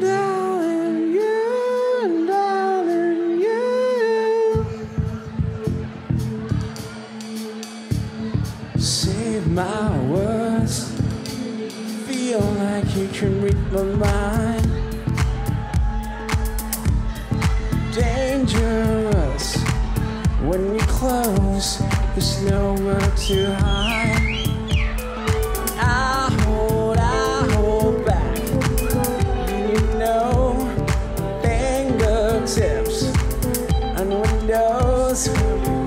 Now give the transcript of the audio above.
Darling, you, darling, you. Save my words Feel like you can read my mind. Dangerous. When we close There's nowhere to hide. was.